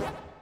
you.